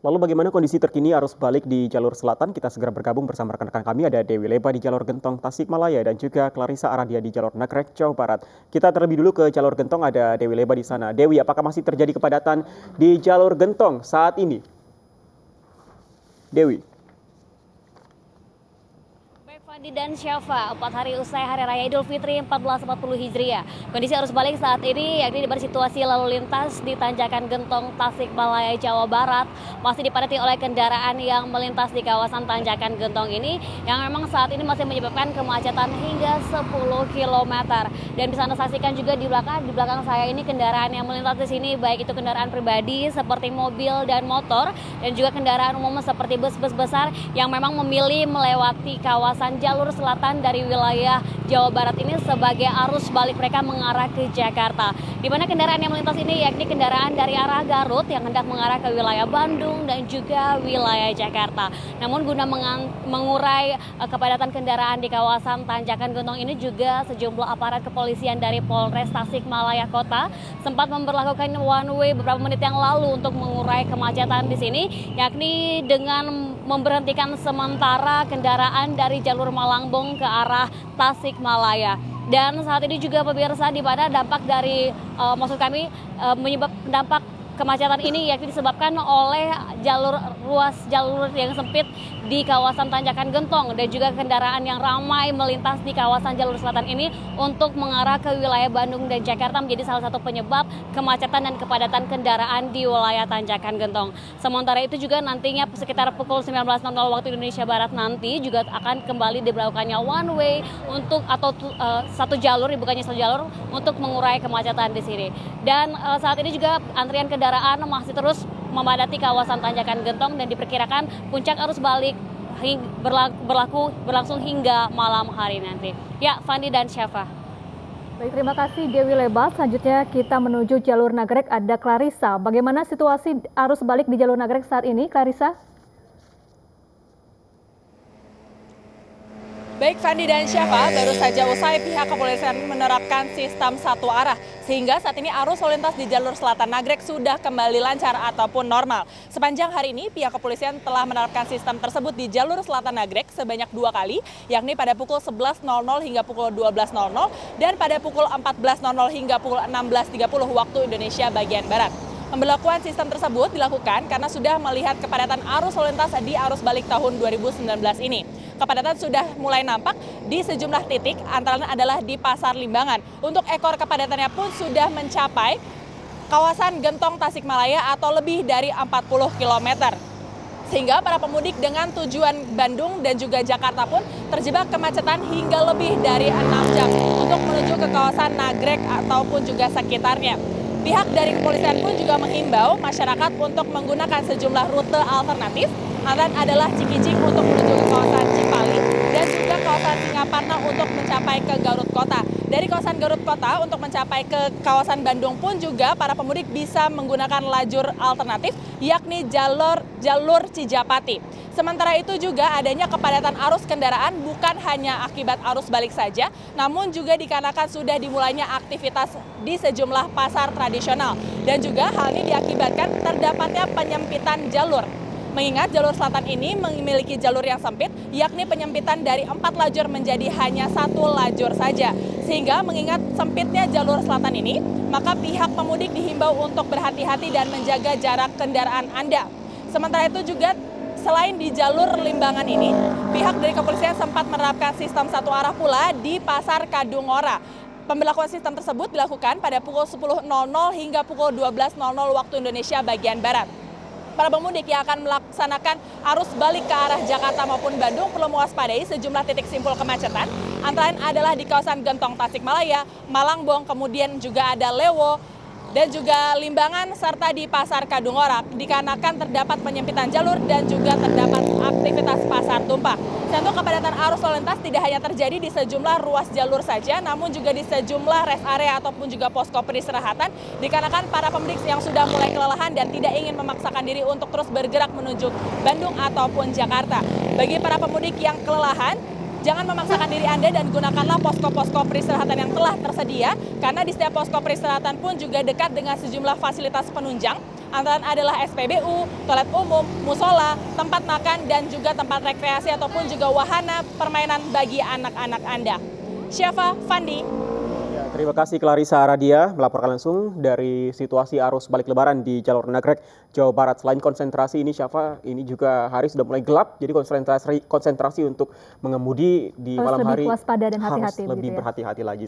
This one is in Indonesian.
Lalu bagaimana kondisi terkini arus balik di jalur selatan? Kita segera bergabung bersama rekan-rekan kami ada Dewi Leba di jalur Gentong Tasikmalaya dan juga Clarissa Aradia di jalur Nagrek Jawa Barat. Kita terlebih dulu ke jalur Gentong ada Dewi Leba di sana. Dewi, apakah masih terjadi kepadatan di jalur Gentong saat ini? Dewi. Fandi dan Syafa, empat hari usai Hari Raya Idul Fitri 1440 Hijriah. Kondisi arus balik saat ini yakni situasi lalu lintas di Tanjakan Gentong, Tasikmalaya, Jawa Barat masih dipadati oleh kendaraan yang melintas di kawasan Tanjakan Gentong ini yang memang saat ini masih menyebabkan kemacetan hingga 10 km. Dan bisa Anda saksikan juga di belakang di belakang saya ini kendaraan yang melintas di sini baik itu kendaraan pribadi seperti mobil dan motor dan juga kendaraan umum seperti bus-bus besar yang memang memilih melewati kawasan jalur selatan dari wilayah Jawa Barat ini sebagai arus balik mereka mengarah ke Jakarta. Di mana kendaraan yang melintas ini yakni kendaraan dari arah Garut yang hendak mengarah ke wilayah Bandung dan juga wilayah Jakarta. Namun guna mengurai uh, kepadatan kendaraan di kawasan Tanjakan Gunung ini juga sejumlah aparat kepolisian dari Polres Tasikmalaya Kota sempat memperlakukan one way beberapa menit yang lalu untuk mengurai kemacetan di sini yakni dengan memberhentikan sementara kendaraan dari jalur Malangbong ke arah Tasikmalaya. Dan saat ini juga pemirsa di mana dampak dari uh, maksud kami uh, menyebab dampak kemacetan ini yakni disebabkan oleh jalur ruas jalur yang sempit di kawasan Tanjakan Gentong dan juga kendaraan yang ramai melintas di kawasan jalur selatan ini untuk mengarah ke wilayah Bandung dan Jakarta menjadi salah satu penyebab kemacetan dan kepadatan kendaraan di wilayah Tanjakan Gentong. Sementara itu juga nantinya sekitar pukul 19.00 waktu Indonesia Barat nanti juga akan kembali diberlakukannya one way untuk atau uh, satu jalur bukannya satu jalur untuk mengurai kemacetan di sini. Dan uh, saat ini juga antrian kendaraan kendaraan masih terus memadati kawasan Tanjakan Gentong dan diperkirakan puncak arus balik berlaku, berlangsung hingga malam hari nanti. Ya, Fandi dan Syafa. Baik, terima kasih Dewi Lebas. Selanjutnya kita menuju jalur Nagrek ada Clarissa. Bagaimana situasi arus balik di jalur Nagrek saat ini, Clarissa? Baik Fandi dan Syafa, baru saja usai pihak kepolisian menerapkan sistem satu arah. Sehingga saat ini arus lalu lintas di jalur selatan Nagrek sudah kembali lancar ataupun normal. Sepanjang hari ini pihak kepolisian telah menerapkan sistem tersebut di jalur selatan Nagrek sebanyak dua kali, yakni pada pukul 11.00 hingga pukul 12.00 dan pada pukul 14.00 hingga pukul 16.30 waktu Indonesia bagian Barat. Pemberlakuan sistem tersebut dilakukan karena sudah melihat kepadatan arus lalu lintas di arus balik tahun 2019 ini kepadatan sudah mulai nampak di sejumlah titik, antara lain adalah di Pasar Limbangan. Untuk ekor kepadatannya pun sudah mencapai kawasan Gentong Tasikmalaya atau lebih dari 40 km. Sehingga para pemudik dengan tujuan Bandung dan juga Jakarta pun terjebak kemacetan hingga lebih dari 6 jam untuk menuju ke kawasan Nagrek ataupun juga sekitarnya. Pihak dari kepolisian pun juga menghimbau masyarakat untuk menggunakan sejumlah rute alternatif Antara adalah Cikijing untuk menuju ke kawasan Cipali dan juga kawasan Singaparna untuk mencapai ke Garut Kota. Dari kawasan Garut Kota untuk mencapai ke kawasan Bandung pun juga para pemudik bisa menggunakan lajur alternatif yakni jalur jalur Cijapati. Sementara itu juga adanya kepadatan arus kendaraan bukan hanya akibat arus balik saja, namun juga dikarenakan sudah dimulainya aktivitas di sejumlah pasar tradisional. Dan juga hal ini diakibatkan terdapatnya penyempitan jalur Mengingat jalur selatan ini memiliki jalur yang sempit, yakni penyempitan dari empat lajur menjadi hanya satu lajur saja. Sehingga mengingat sempitnya jalur selatan ini, maka pihak pemudik dihimbau untuk berhati-hati dan menjaga jarak kendaraan Anda. Sementara itu juga selain di jalur limbangan ini, pihak dari kepolisian sempat menerapkan sistem satu arah pula di Pasar Kadungora. Pembelakuan sistem tersebut dilakukan pada pukul 10.00 hingga pukul 12.00 waktu Indonesia bagian Barat para pemudik yang akan melaksanakan arus balik ke arah Jakarta maupun Bandung perlu mewaspadai sejumlah titik simpul kemacetan. Antara lain adalah di kawasan Gentong Tasikmalaya, Malangbong, kemudian juga ada Lewo, dan juga Limbangan serta di Pasar Kadungora dikarenakan terdapat penyempitan jalur dan juga terdapat aktivitas tumpah. Tentu kepadatan arus lalu lintas tidak hanya terjadi di sejumlah ruas jalur saja, namun juga di sejumlah rest area ataupun juga posko peristirahatan dikarenakan para pemudik yang sudah mulai kelelahan dan tidak ingin memaksakan diri untuk terus bergerak menuju Bandung ataupun Jakarta. Bagi para pemudik yang kelelahan, jangan memaksakan diri Anda dan gunakanlah posko-posko peristirahatan yang telah tersedia karena di setiap posko peristirahatan pun juga dekat dengan sejumlah fasilitas penunjang antara adalah SPBU, toilet umum, musola, tempat makan, dan juga tempat rekreasi ataupun juga wahana permainan bagi anak-anak Anda. Syafa, Fandi, Terima kasih Clarissa Aradia melaporkan langsung dari situasi arus balik lebaran di jalur Nagrek, Jawa Barat. Selain konsentrasi ini Syafa, ini juga hari sudah mulai gelap, jadi konsentrasi konsentrasi untuk mengemudi di Harus malam lebih hari waspada dan harus hati-hati lebih begitu ya. berhati-hati lagi.